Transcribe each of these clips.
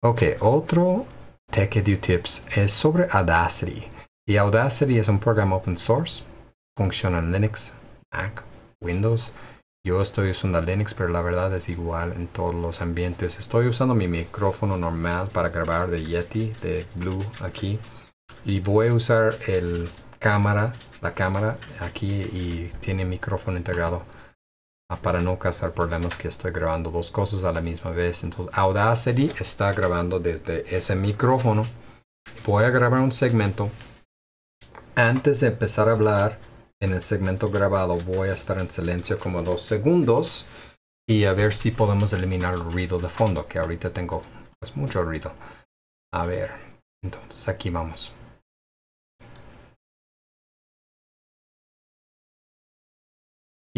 Ok, otro Tech Tips es sobre Audacity. Y Audacity es un programa open source. Funciona en Linux, Mac, Windows. Yo estoy usando Linux, pero la verdad es igual en todos los ambientes. Estoy usando mi micrófono normal para grabar de Yeti, de Blue aquí. Y voy a usar el cámara, la cámara aquí y tiene micrófono integrado para no causar problemas que estoy grabando dos cosas a la misma vez. Entonces Audacity está grabando desde ese micrófono. Voy a grabar un segmento. Antes de empezar a hablar en el segmento grabado voy a estar en silencio como dos segundos y a ver si podemos eliminar el ruido de fondo que ahorita tengo pues mucho ruido. A ver, entonces aquí vamos.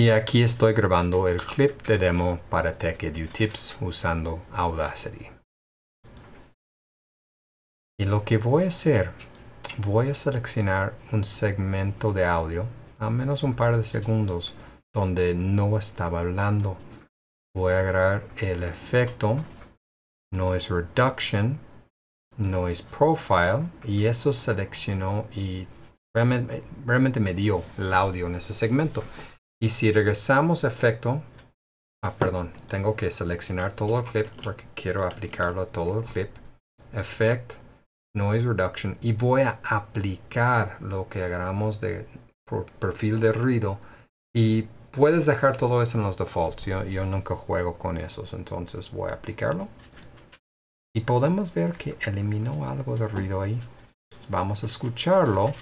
Y aquí estoy grabando el clip de demo para TechEdu Tips usando Audacity. Y lo que voy a hacer, voy a seleccionar un segmento de audio, a menos un par de segundos, donde no estaba hablando. Voy a agarrar el efecto Noise Reduction, Noise Profile, y eso seleccionó y realmente me dio el audio en ese segmento. Y si regresamos a efecto, ah, perdón, tengo que seleccionar todo el clip porque quiero aplicarlo a todo el clip. Effect, Noise Reduction y voy a aplicar lo que hagamos de perfil de ruido y puedes dejar todo eso en los defaults. Yo, yo nunca juego con esos, entonces voy a aplicarlo. Y podemos ver que eliminó algo de ruido ahí. Vamos a escucharlo.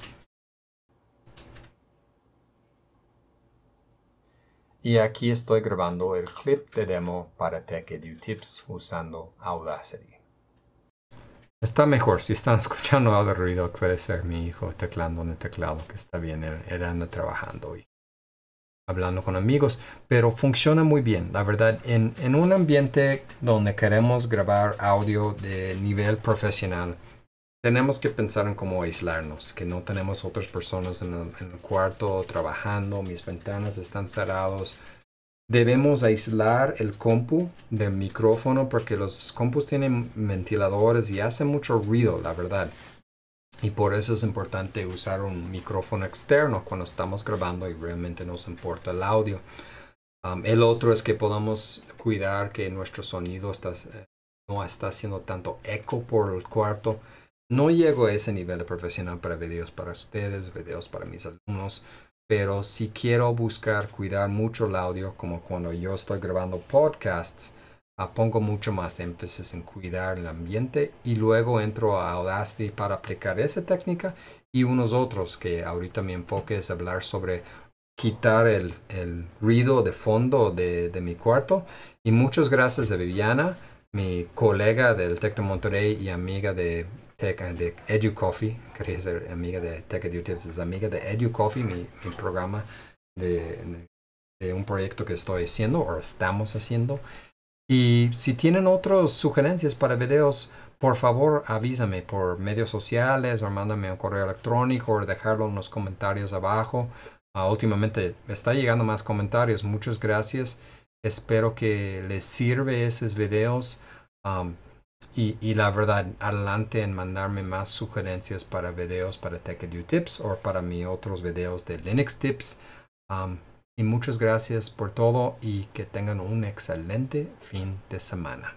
Y aquí estoy grabando el clip de demo para TechEdu Tips usando Audacity. Está mejor, si están escuchando algo de ruido, puede ser mi hijo teclando en el teclado, que está bien, él, anda trabajando y hablando con amigos, pero funciona muy bien. La verdad, en, en un ambiente donde queremos grabar audio de nivel profesional, tenemos que pensar en cómo aislarnos, que no tenemos otras personas en el, cuarto trabajando, mis ventanas están cerradas. Debemos aislar el compu del micrófono porque los compus tienen ventiladores y hacen mucho ruido, la verdad. Y por eso es importante usar un micrófono externo cuando estamos grabando y realmente nos importa el audio. Um, el otro es que podamos cuidar que nuestro sonido eh, no está haciendo tanto eco por el cuarto no llego a ese nivel de profesional para videos para ustedes, videos para mis alumnos, pero si quiero buscar cuidar mucho el audio, como cuando yo estoy grabando podcasts, ah, pongo mucho más énfasis en cuidar el ambiente y luego entro a Audacity para aplicar esa técnica y unos otros que ahorita mi enfoque es hablar sobre quitar el, ruido de fondo de, de, mi cuarto. Y muchas gracias a Viviana, mi colega del Tec de Monterrey y amiga de de Edu Coffee, quería ser amiga de Tech Edu Tips, es amiga de Edu Coffee, mi, programa de, un proyecto que estoy haciendo o estamos haciendo. Y si tienen otras sugerencias para videos, por favor avísame por medios sociales o mándame un correo electrónico o dejarlo en los comentarios abajo. Uh, últimamente está llegando más comentarios. Muchas gracias. Espero que les sirve esos videos. Um, y, la verdad, adelante en mandarme más sugerencias para videos para TechEdu Tips o para mis otros videos de Linux Tips. Um, y muchas gracias por todo y que tengan un excelente fin de semana.